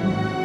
嗯